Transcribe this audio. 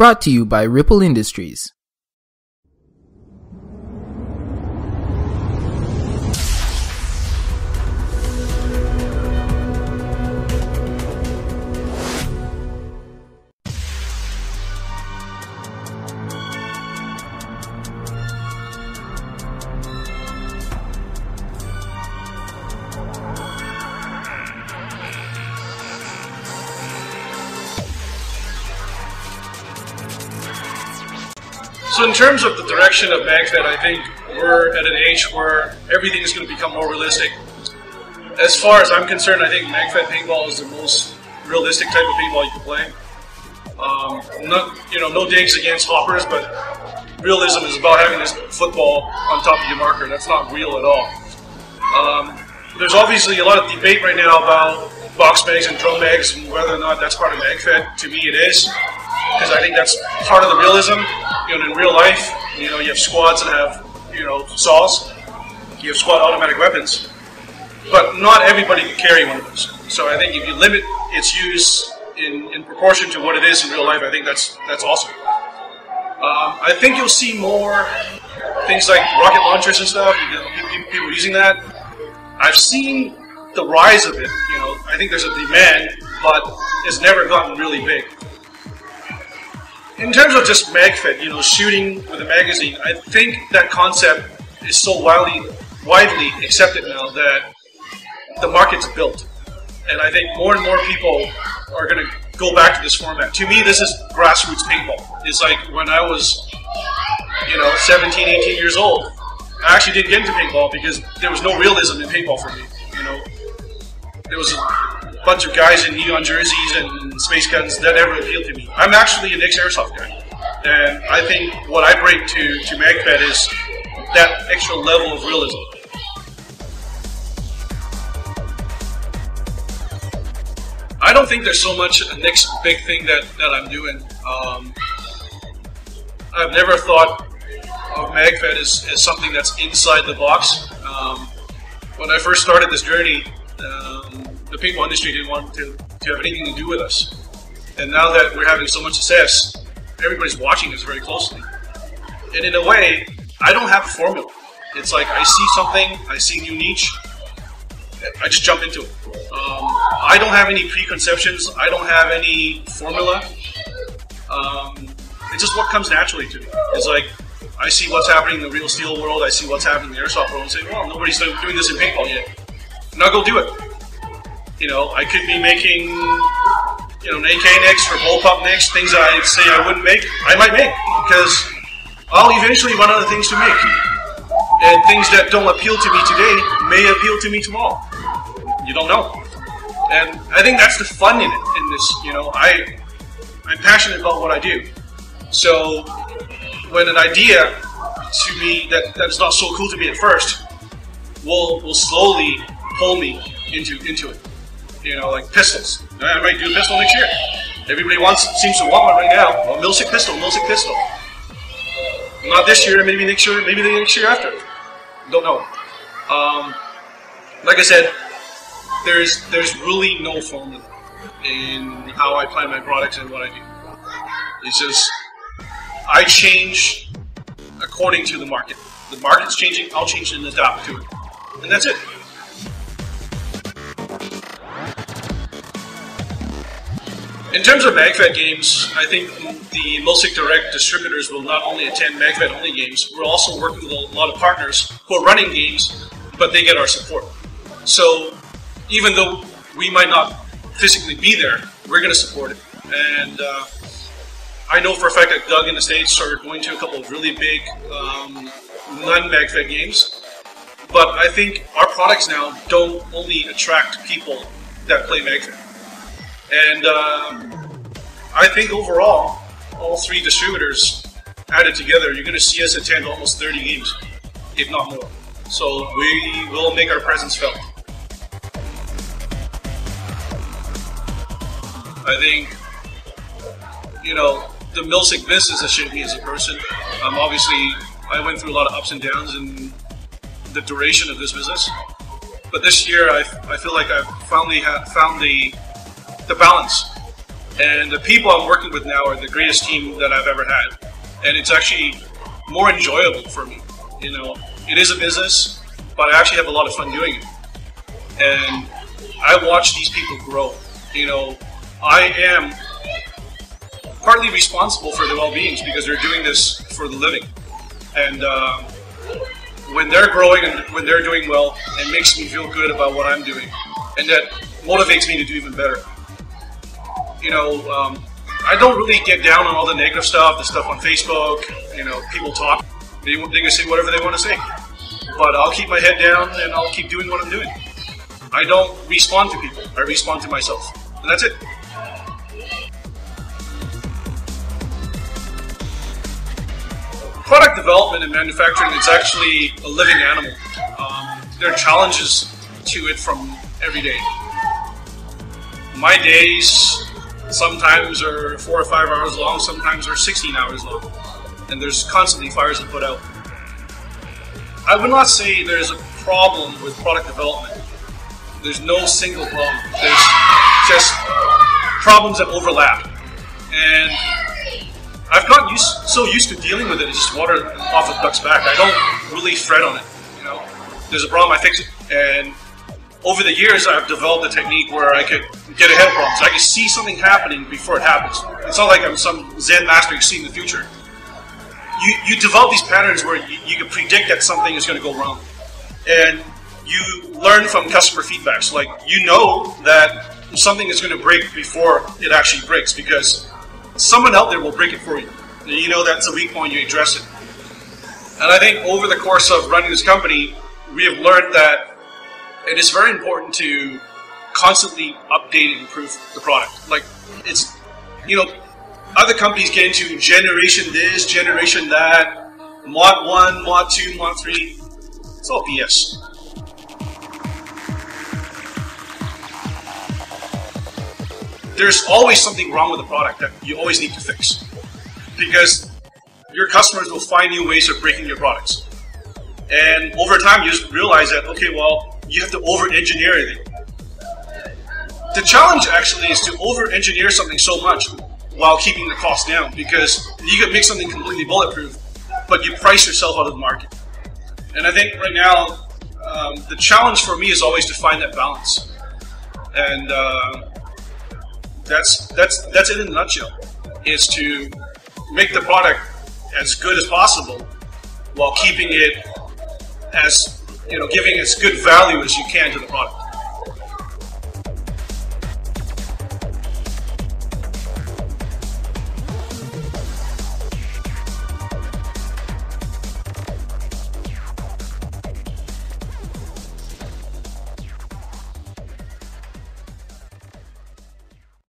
Brought to you by Ripple Industries. So in terms of the direction of MagFed, I think we're at an age where everything is going to become more realistic. As far as I'm concerned, I think MagFed paintball is the most realistic type of paintball you can play. Um, not, you know, no digs against hoppers, but realism is about having this football on top of your marker. That's not real at all. Um, there's obviously a lot of debate right now about box mags and drum mags and whether or not that's part of MagFed. To me, it is because I think that's part of the realism. You know, in real life, you know, you have squads that have you know saws, you have squad automatic weapons, but not everybody can carry one of those. So I think if you limit its use in, in proportion to what it is in real life, I think that's that's awesome. Um, I think you'll see more things like rocket launchers and stuff. You know, people, using that. I've seen the rise of it. You know, I think there's a demand, but it's never gotten really big. In terms of just MagFed, you know, shooting with a magazine, I think that concept is so widely widely accepted now that the market's built, and I think more and more people are going to go back to this format. To me, this is grassroots paintball. It's like when I was, you know, 17, 18 years old. I actually didn't get into paintball because there was no realism in paintball for me. You know, there was bunch of guys in neon jerseys and space guns that never appealed to me. I'm actually an ex-airsoft guy, and I think what I bring to to MagFed is that extra level of realism. I don't think there's so much a next big thing that, that I'm doing. Um, I've never thought of MagFed as, as something that's inside the box. Um, when I first started this journey, the paintball industry didn't want to, to have anything to do with us. And now that we're having so much success, everybody's watching us very closely. And in a way, I don't have a formula. It's like I see something, I see a new niche, I just jump into it. Um, I don't have any preconceptions. I don't have any formula. Um, it's just what comes naturally to me. It's like I see what's happening in the real steel world. I see what's happening in the airsoft world, and say, "Well, nobody's doing this in paintball yet." Now go do it. You know, I could be making, you know, an AK next or bullpup next, things I say I wouldn't make. I might make because I'll eventually run out of things to make, and things that don't appeal to me today may appeal to me tomorrow. You don't know. And I think that's the fun in it. In this, you know, I I'm passionate about what I do. So when an idea to me that, that is not so cool to me at first will will slowly pull me into into it. You know, like pistols. Might do a pistol next year. Everybody wants seems to want one right now. Well, MILSIG pistol, MILSIG pistol. Not this year, maybe next year, maybe the next year after. Don't know. Um, like I said, there's there's really no formula in how I plan my products and what I do. It's just I change according to the market. The market's changing, I'll change and adapt to it, and that's it. In terms of MagFed games, I think the MILSIG Direct distributors will not only attend MagFed only games, we're also working with a lot of partners who are running games, but they get our support. So even though we might not physically be there, we're going to support it. And uh, I know for a fact that Doug in the States are going to a couple of really big um, non-MagFed games. But I think our products now don't only attract people that play MagFed. And um, I think overall, all three distributors added together, you're going to see us attend almost 30 games, if not more. So we will make our presence felt. I think, you know, the MILSIG business has shaped me as a person. Um, obviously, I went through a lot of ups and downs in the duration of this business. But this year, I, I feel like I've finally ha- found the the balance. And the people I'm working with now are the greatest team that I've ever had. And it's actually more enjoyable for me. You know, it is a business, but I actually have a lot of fun doing it. And I watch these people grow. You know, I am partly responsible for their well-beings because they're doing this for the living. And uh, when they're growing and when they're doing well, it makes me feel good about what I'm doing, and that motivates me to do even better. You know, um, I don't really get down on all the negative stuff, the stuff on Facebook. You know, people talk. They, they can say whatever they want to say, but I'll keep my head down and I'll keep doing what I'm doing. I don't respond to people. I respond to myself, and that's it. product development and manufacturing is actually a living animal. Um, there are challenges to it from every day. My days sometimes are four or five hours long, sometimes are 16 hours long, and there's constantly fires to put out. I would not say there's a problem with product development. There's no single problem. There's just problems that overlap. And I've gotten used, so used to dealing with it. It's just water off a duck's back. I don't really fret on it. You know, there's a problem, I fix it. And over the years, I've developed a technique where I could get ahead of problems. I can see something happening before it happens. It's not like I'm some Zen master who's seeing the future. You, you develop these patterns where you, you can predict that something is going to go wrong. And you learn from customer feedback. So, like, you know that something is going to break before it actually breaks because someone out there will break it for you. You know that's a weak point, you address it. And I think over the course of running this company, we have learned that it is very important to constantly update and improve the product. Like it's, you know, other companies get into generation this, generation that, mod one, mod two, mod three. It's all BS. there's always something wrong with the product that you always need to fix. Because your customers will find new ways of breaking your products. And over time, you realize that, okay, well, you have to over engineer it. The challenge actually is to over engineer something so much while keeping the cost down because you can make something completely bulletproof, but you price yourself out of the market. And I think right now, um, the challenge for me is always to find that balance. And uh, that's that's that's it in a nutshell. Is to make the product as good as possible while keeping it as you know, giving as good value as you can to the product.